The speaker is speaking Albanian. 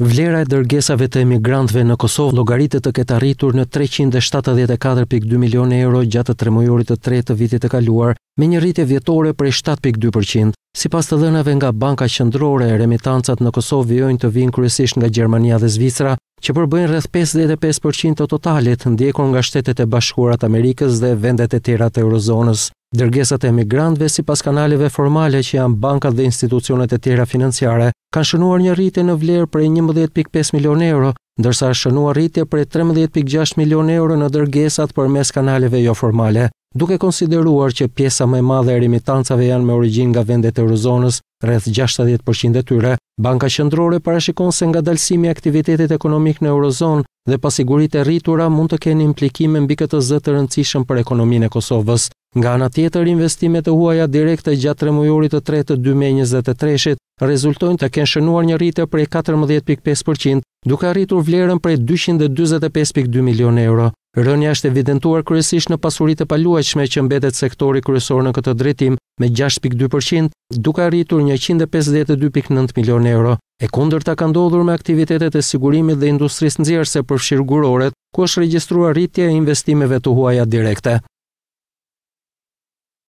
Vlera e dërgesave të emigrantëve në Kosovë llogaritet të ketë arritur në treqind e shtatëdhjetë e katër pikë dy milionë euro gjatë tremujorit të tretë të vitit të kaluar, me një rritje vjetore prej shtatë pikë dy për qind. Sipas të dhënave nga Banka Qendrore, remitancat në Kosovë vijojnë të vijnë kryesisht nga Gjermania dhe Zvicra, që përbëjnë rreth pesëdhjetë e pesë për qind të totalit, ndjekur nga Shtetet e Bashkuara të Amerikës dhe vendet e tjera të Eurozonës. Dërgesat e emigrantëve sipas kanaleve formale që janë bankat dhe institucionet e tjera financiare, kanë shënuar një rritje në vlerë prej njëmbëdhjetë pikë pesë milionë euro, ndërsa shënuar rritje prej trembëdhjetë pikë gjashtë milionë euro në dërgesat përmes kanaleve joformale, duke konsideruar që pjesa më e madhe e remitancave janë me origjinë nga vendet e Eurozonës, rreth gjashtëdhjetë për qind e tyre. Banka Qendrore parashikon se ngadalësimi i aktivitetit ekonomik në Eurozonë dhe pasiguritë e rritura mund të kenë implikime mbi këtë zë të rëndësishëm për ekonominë e Kosovës. Nga ana tjetër, investimet e huaja direkte gjatë tremujorit të tretë të dy mijë e njëzet e treshit rezultojnë të kenë shënuar një rritje prej katërmbëdhjetë pikë pesë për qind Duke arritur vlerën prej dyqind e dyzet e pesë pikë dy milionë euro, rënia është evidentuar kryesisht në pasuritë e paluajtshme që mbetet sektori kryesor në këtë drejtim me gjashtë pikë dy për qind, duke arritur njëqind e pesëdhjetë e dy pikë nëntë milionë euro. E kundërta ka ndodhur me aktivitetet e sigurimit dhe industrisë nxjerrëse, përfshirë guroret, ku është regjistruar rritje e investimeve të huaja direkte.